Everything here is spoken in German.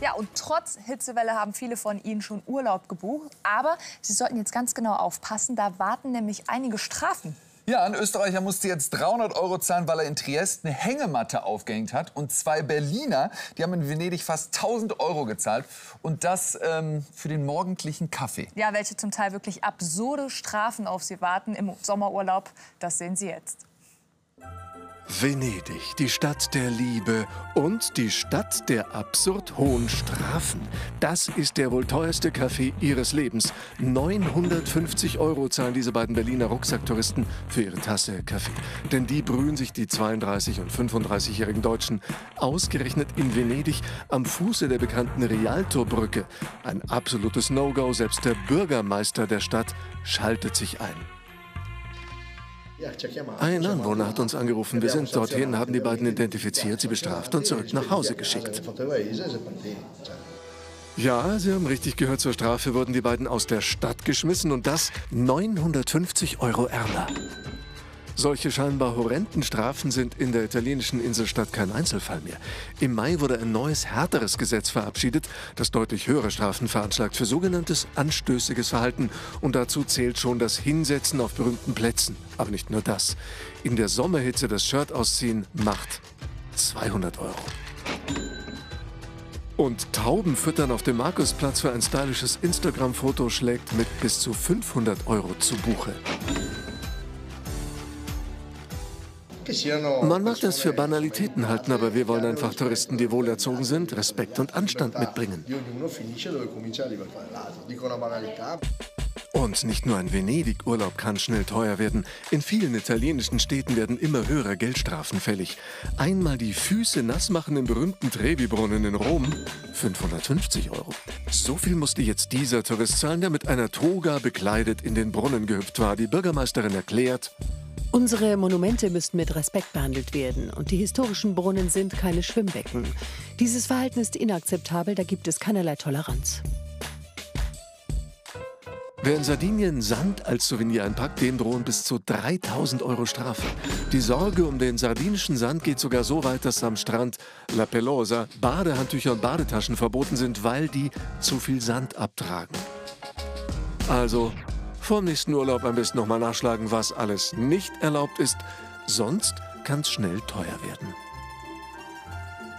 Ja, und trotz Hitzewelle haben viele von Ihnen schon Urlaub gebucht. Aber Sie sollten jetzt ganz genau aufpassen, da warten nämlich einige Strafen. Ja, ein Österreicher musste jetzt 300 Euro zahlen, weil er in Triest eine Hängematte aufgehängt hat. Und zwei Berliner, die haben in Venedig fast 1000 Euro gezahlt. Und das ähm, für den morgendlichen Kaffee. Ja, welche zum Teil wirklich absurde Strafen auf sie warten im Sommerurlaub, das sehen Sie jetzt. Venedig, die Stadt der Liebe und die Stadt der absurd hohen Strafen. Das ist der wohl teuerste Kaffee ihres Lebens. 950 Euro zahlen diese beiden Berliner Rucksacktouristen für ihre Tasse Kaffee. Denn die brühen sich die 32- und 35-jährigen Deutschen ausgerechnet in Venedig am Fuße der bekannten Rialto-Brücke. Ein absolutes No-Go, selbst der Bürgermeister der Stadt schaltet sich ein. Ein Anwohner hat uns angerufen. Wir sind dorthin, haben die beiden identifiziert, sie bestraft und zurück nach Hause geschickt. Ja, Sie haben richtig gehört, zur Strafe wurden die beiden aus der Stadt geschmissen und das 950 Euro ärmer. Solche scheinbar horrenden Strafen sind in der italienischen Inselstadt kein Einzelfall mehr. Im Mai wurde ein neues, härteres Gesetz verabschiedet, das deutlich höhere Strafen veranschlagt für sogenanntes anstößiges Verhalten. Und dazu zählt schon das Hinsetzen auf berühmten Plätzen. Aber nicht nur das. In der Sommerhitze das Shirt ausziehen macht 200 Euro. Und Tauben füttern auf dem Markusplatz für ein stylisches Instagram-Foto schlägt mit bis zu 500 Euro zu Buche. Man mag das für Banalitäten halten, aber wir wollen einfach Touristen, die wohlerzogen sind, Respekt und Anstand mitbringen. Und nicht nur ein Venedig-Urlaub kann schnell teuer werden. In vielen italienischen Städten werden immer höhere Geldstrafen fällig. Einmal die Füße nass machen im berühmten Trevi-Brunnen in Rom, 550 Euro. So viel musste jetzt dieser Tourist zahlen, der mit einer Toga bekleidet in den Brunnen gehüpft war. Die Bürgermeisterin erklärt, Unsere Monumente müssen mit Respekt behandelt werden und die historischen Brunnen sind keine Schwimmbecken. Dieses Verhalten ist inakzeptabel, da gibt es keinerlei Toleranz. Wer in Sardinien Sand als Souvenir einpackt, dem drohen bis zu 3000 Euro Strafe. Die Sorge um den sardinischen Sand geht sogar so weit, dass am Strand La Pelosa Badehandtücher und Badetaschen verboten sind, weil die zu viel Sand abtragen. Also vor dem nächsten Urlaub am besten nochmal nachschlagen, was alles nicht erlaubt ist. Sonst kann es schnell teuer werden.